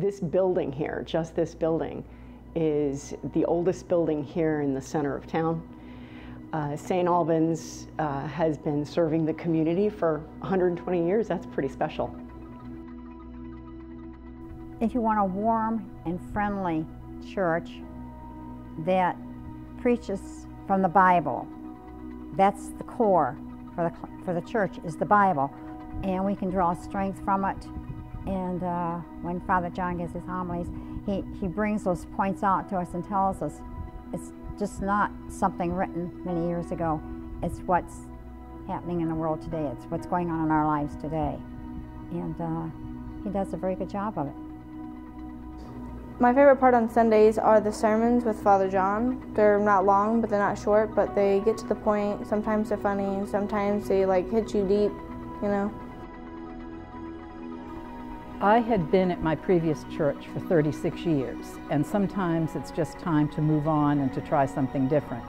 this building here, just this building, is the oldest building here in the center of town. Uh, St. Albans uh, has been serving the community for 120 years. That's pretty special. If you want a warm and friendly church that preaches from the Bible, that's the core for the, for the church is the Bible. And we can draw strength from it. And uh, when Father John gives his homilies, he, he brings those points out to us and tells us it's just not something written many years ago. It's what's happening in the world today. It's what's going on in our lives today. And uh, he does a very good job of it. My favorite part on Sundays are the sermons with Father John. They're not long, but they're not short, but they get to the point. Sometimes they're funny, sometimes they like hit you deep, you know. I had been at my previous church for 36 years, and sometimes it's just time to move on and to try something different.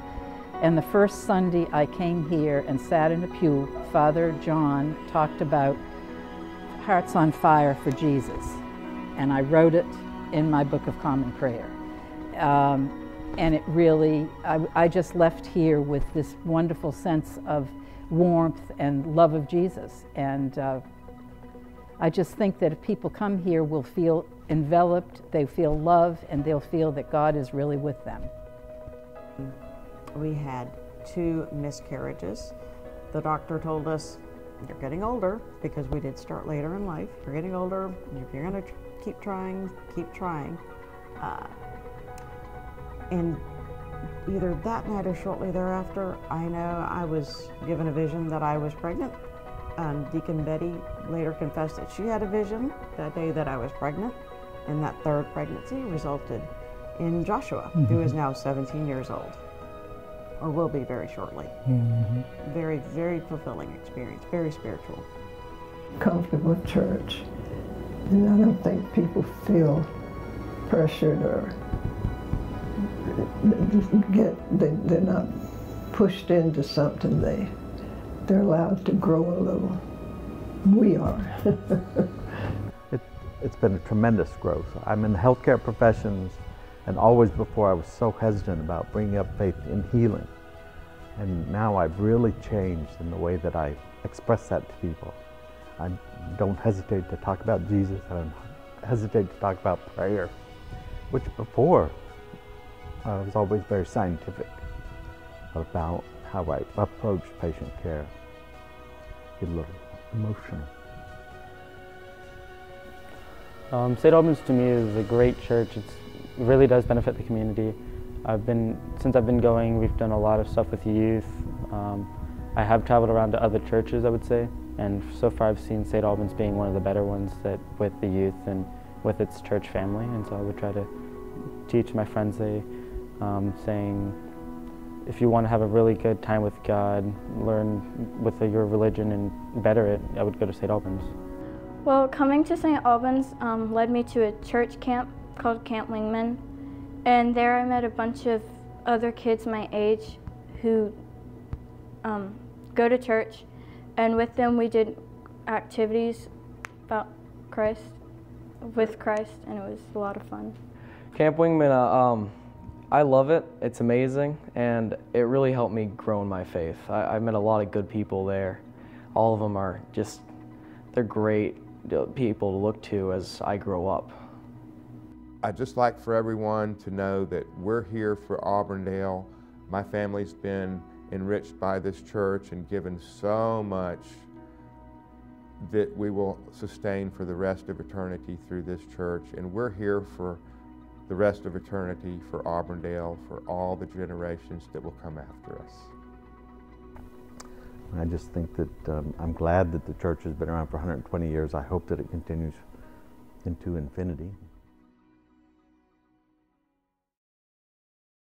And the first Sunday I came here and sat in a pew, Father John talked about Hearts on Fire for Jesus. And I wrote it in my Book of Common Prayer. Um, and it really, I, I, just left here with this wonderful sense of warmth and love of Jesus. And uh, I just think that if people come here, will feel enveloped, they feel love, and they'll feel that God is really with them. We had two miscarriages. The doctor told us, you're getting older, because we did start later in life. You're getting older, you're going to keep trying, keep trying. Uh, and either that night or shortly thereafter, I know I was given a vision that I was pregnant. And Deacon Betty later confessed that she had a vision that day that I was pregnant. And that third pregnancy resulted in Joshua, mm-hmm. who is now 17 years old, or will be very shortly. Mm-hmm. Very, very fulfilling experience, very spiritual. Comfortable church. And I don't think people feel pressured or get, they, they're not pushed into something. They, they're allowed to grow a little. We are. it, it's been a tremendous growth. I'm in the healthcare professions, and always before I was so hesitant about bringing up faith in healing. And now I've really changed in the way that I express that to people. I don't hesitate to talk about Jesus. I don't hesitate to talk about prayer, which before I was always very scientific about how I approach patient care. Emotional. Um, St. Albans to me is a great church. It's, it really does benefit the community. I've been, since I've been going, we've done a lot of stuff with youth. Um, I have traveled around to other churches, I would say, and so far I've seen St. Albans being one of the better ones that with the youth and with its church family, and so I would try to teach my friends they um, saying if you want to have a really good time with God, learn with your religion and better it, I would go to St. Albans. Well, coming to St. Albans um, led me to a church camp called Camp Wingmann, and there I met a bunch of other kids my age who um, go to church, and with them we did activities about Christ, with Christ, and it was a lot of fun. Camp Wingmann, uh, um, I love it. It's amazing, and it really helped me grow in my faith. I, I met a lot of good people there. All of them are just, they're great uh, people to look to as I grow up. I'd just like for everyone to know that we're here for Auburndale. My family's been enriched by this church and given so much that we will sustain for the rest of eternity through this church. And we're here for the rest of eternity for Auburndale, for all the generations that will come after us. I just think that um, I'm glad that the church has been around for 120 years. I hope that it continues into infinity.